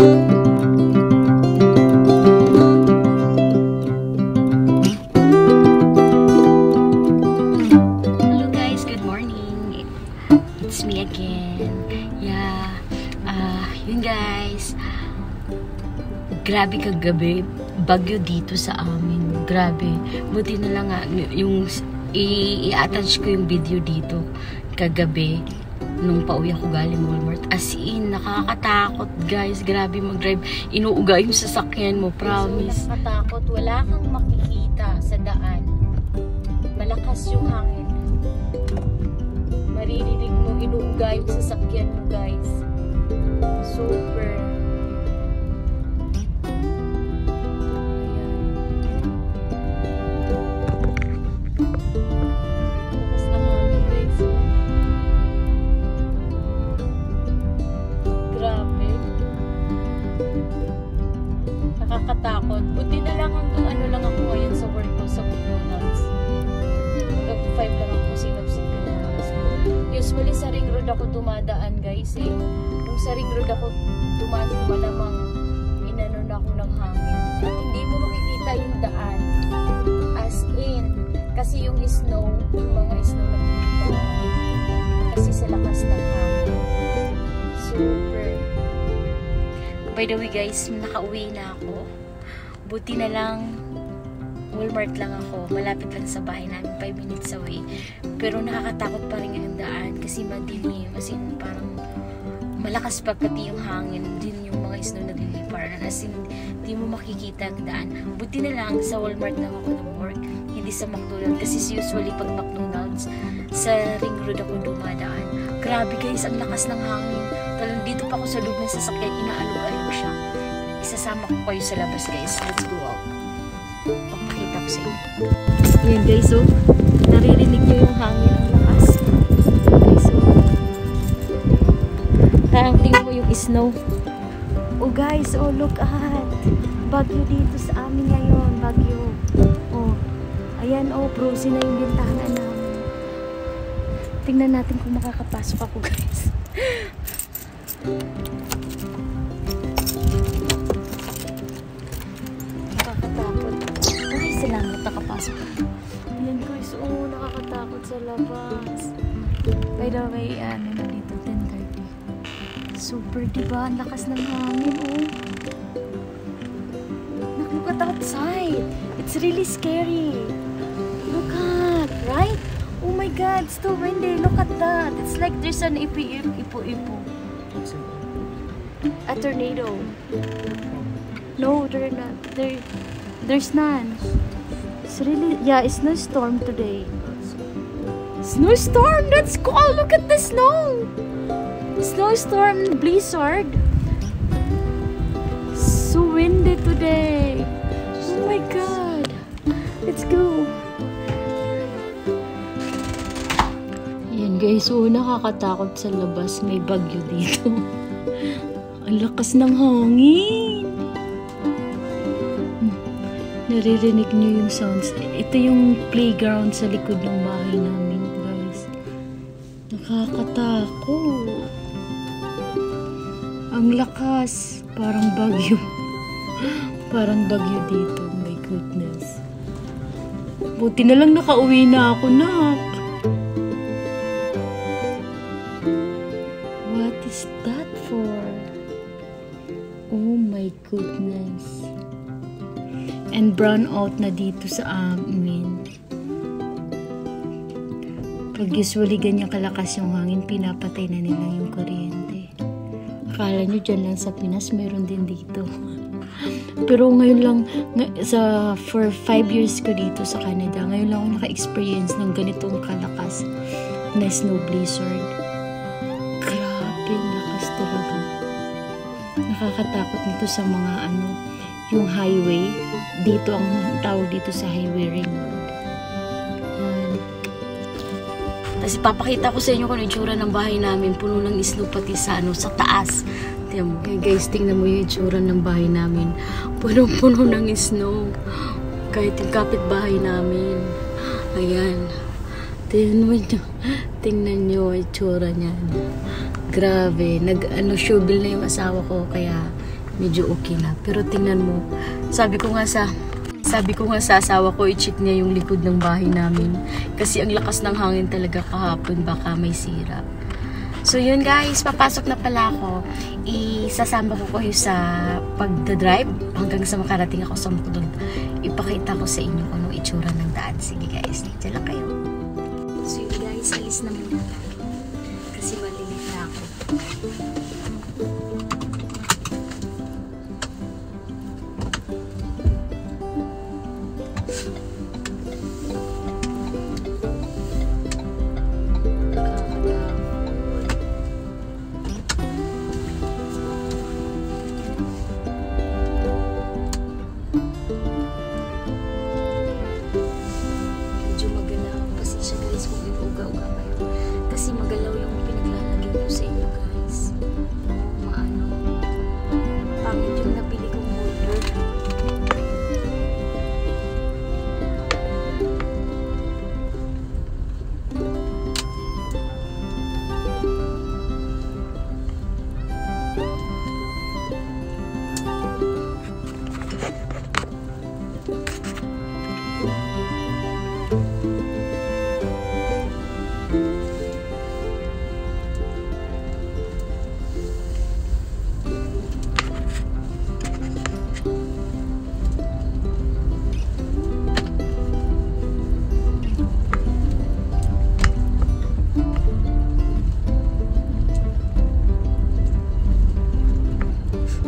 Hello guys, good morning. It's me again. Yeah, ah, yun guys. Grabe kagabi, bagyo dito sa amin. Grabe. Buti na lang nga, yung i-attach ko yung video dito kagabi nung pauwi ako galing Walmart. As in, nakakatakot guys. Grabe mag-drive. Inuuga yung sasakyan mo, promise. So, nakatakot. Wala kang makikita sa daan. Malakas yung hangin. Maririnig mo, inuuga yung sasakyan mo, guys. Super. Ako dumadaan guys eh. Kung sa ring road ako dumaan malamang inano na ako ng hangin. At hindi mo makikita yung daan. As in, kasi yung snow, yung mga snow na kasi sa lakas ng hangin. Super. By the way guys, nakauwi na ako. Buti na lang Walmart lang ako. Malapit lang sa bahay namin, 5 minutes away. Pero nakakatakot pa rin yung daan kasi madilim. As in, parang malakas pa pati yung hangin. Din yung mga snow na diliparan. As in, di mo makikita ang daan. Buti na lang sa Walmart lang ako nag-work. Hindi sa McDonald's. Kasi usually pag McDonald's, sa ring road ako dumadaan. Grabe guys, ang lakas ng hangin. Talagang dito pa ako sa loob ng sasakyan, inaalog-alog siya. Isasama ko kayo sa labas guys. Let's go out. Ko sa inyo. Yan guys, oh. Naririnig niyo yung hangin ang lakas. Guys, oh. Parang tingnan mo yung snow. Oh guys, oh look at. Bagyo dito sa amin ngayon. Bagyo. Oh. Ayan, oh. Frozen na yung bintana namin. Tingnan natin kung makakapasok ako guys. Ako. Ayan guys, oh, nakakatakot sa labas. By the way, ano na dito, 10.30. Super, diba? Ang lakas ng hangin, oh. Look, at outside. It's really scary. Look at, right? Oh my God, it's too windy. Look at that. It's like there's an ipo-ipo. A tornado. No, there not. There, there's none. It's really, yeah, it's no storm today. Snowstorm. That's cool. Look at the snow. Snowstorm, blizzard. So windy today. Oh my god. Let's go. Yan guys, oh, nakakatakot sa labas. May bagyo dito. Ang lakas ng hangin. Naririnig niyo yung sounds. Ito yung playground sa likod ng bahay namin, guys. Nakakatakot. Ang lakas. Parang bagyo. Parang bagyo dito. My goodness. Buti na lang nakauwi na ako, nak. And brown out na dito sa amin. Pag usually ganyan kalakas yung hangin, pinapatay na nila yung kuryente. Akala nyo dyan lang sa Pinas, meron din dito. Pero ngayon lang, sa, for 5 years ko dito sa Canada, ngayon lang ako naka-experience ng ganitong kalakas na snow blizzard. Grabe, lakas talaga. Nakakatakot nito sa mga ano, yung highway. Dito ang tawag dito sa highway ring road. Tapos ipapakita ko sa inyo kung ano itsura ng bahay namin. Puno ng snow pati sa, ano, sa taas. Tingnan mo. Okay, guys, tingnan mo yung itsura ng bahay namin. Punong-puno ng snow. Kahit yung kapitbahay namin. Ayan. Tingnan mo nyo. Tingnan nyo itsura niyan. Grabe. Nag, ano, shovel na yung asawa ko. Kaya, medyo okay na. Pero tingnan mo, sabi ko nga sa sabi ko nga sa asawa ko, i-check niya yung likod ng bahay namin. Kasi ang lakas ng hangin talaga kahapon, baka may sira. So yun guys, papasok na pala ako. Isasama ko kayo sa pagdadrive hanggang sa makarating ako sa Mukdod. Ipakita ko sa inyo kung anong itsura ng daan. Sige guys, dyan lang kayo. So yun guys, alis na muna. Kasi malilit na ako.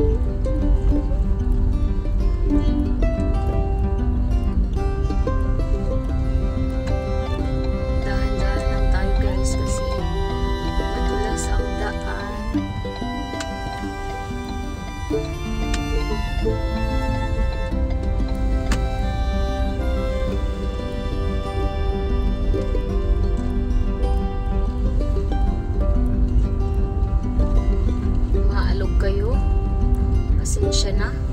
Dahan-dahan பார்த்தீங்கன்னா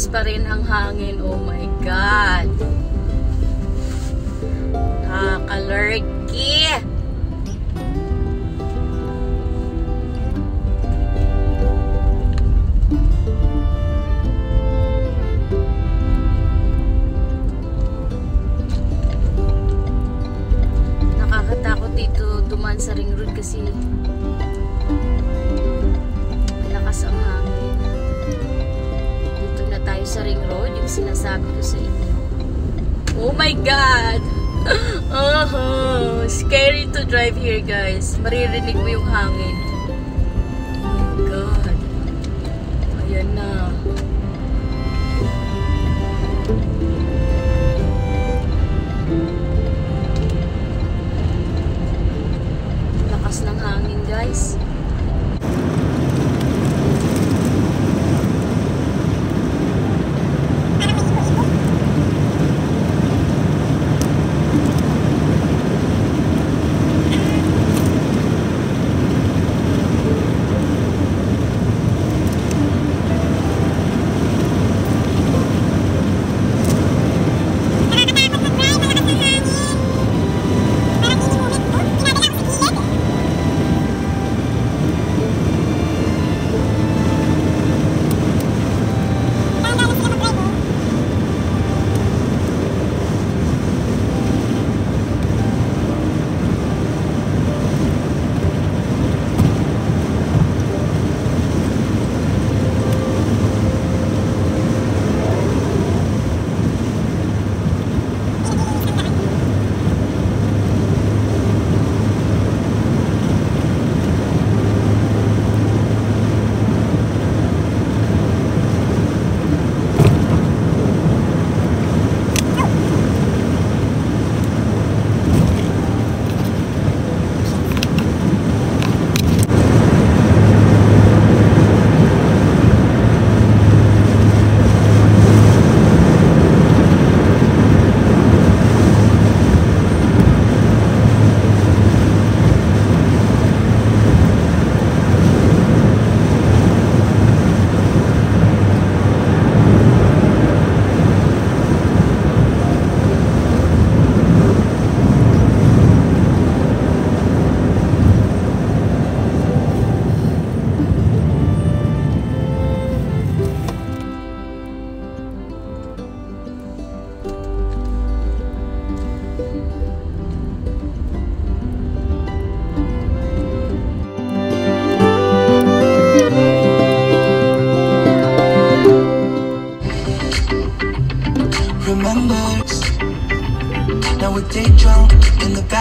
Malakas pa rin ang hangin. Oh my God. Sa ring road, yung sinasabi ko sa inyo. Oh my God! Oh, scary to drive here guys. Maririnig mo yung hangin.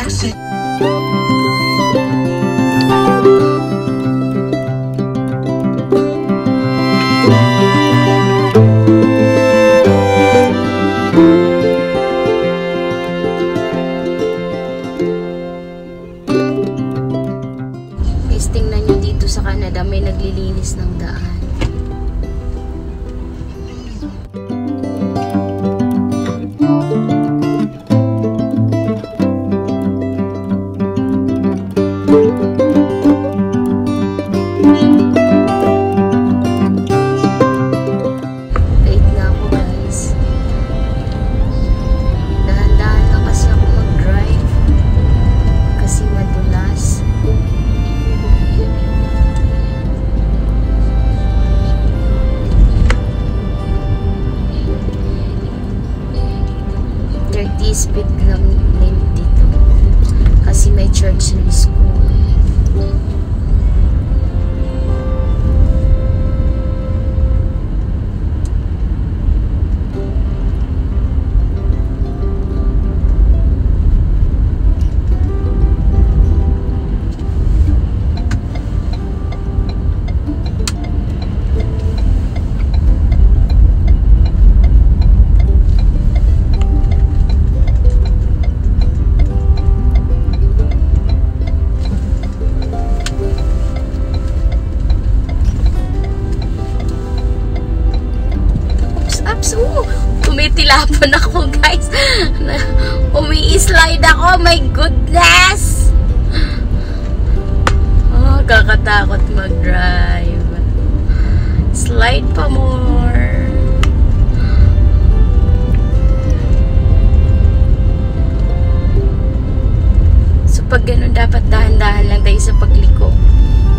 In Kasi may church in school. Tumitilapon ako, guys. Umi-slide ako. My goodness! Oh, kakatakot mag-drive. Slide pa more. So, pag ganun, dapat dahan-dahan lang tayo sa pagliko.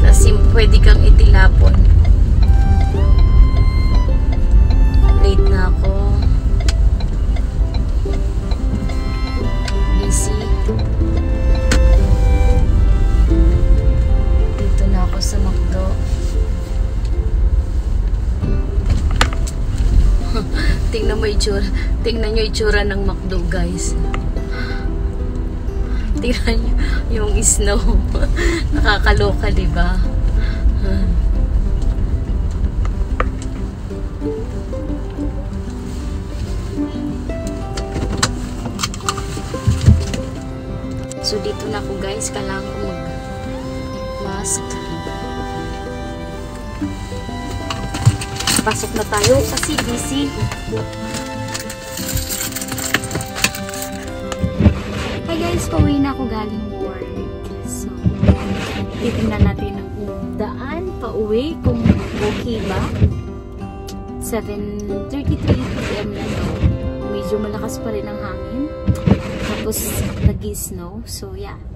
Kasi pwede kang itilapon. Tingnan mo itsura. Tingnan nyo itsura ng McDo, guys. Tingnan nyo yung snow. Nakakaloka, di ba? So, dito na ako guys. Kailangan ko mag-mask. Pasok na tayo sa CDC. Hi guys, pauwi na ako galing work. So, titingnan natin ang daan pauwi kung okay ba. 7.33 p.m. na daw. Medyo malakas pa rin ang hangin. Tapos, nag-snow. So, yeah.